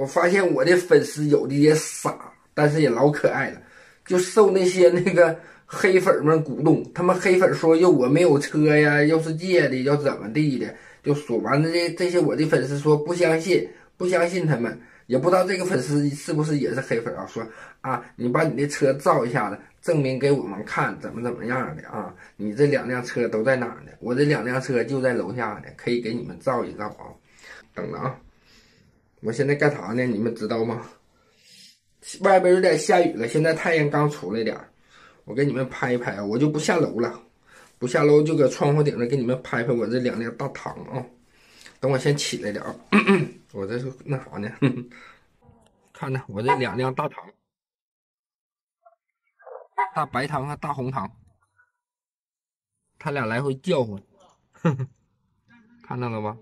我发现我的粉丝有的也傻，但是也老可爱了，就受那些那个黑粉们鼓动。他们黑粉说又我没有车呀，又是借的，要怎么地的，就说完了。这这些我的粉丝说不相信，不相信他们，也不知道这个粉丝是不是也是黑粉啊？说啊，你把你的车照一下子，证明给我们看，怎么怎么样的啊？你这两辆车都在哪呢？我这两辆车就在楼下呢，可以给你们照一照啊。等着啊！我现在干啥呢？你们知道吗？外边有点下雨了，现在太阳刚出来点我给你们拍一拍！我就不下楼了，不下楼就搁窗户顶上给你们拍拍我这两辆大堂啊！等我先起来点啊！我这是那啥呢？看着我这两辆大堂，大白糖和大红糖，他俩来回叫唤，看到了吧？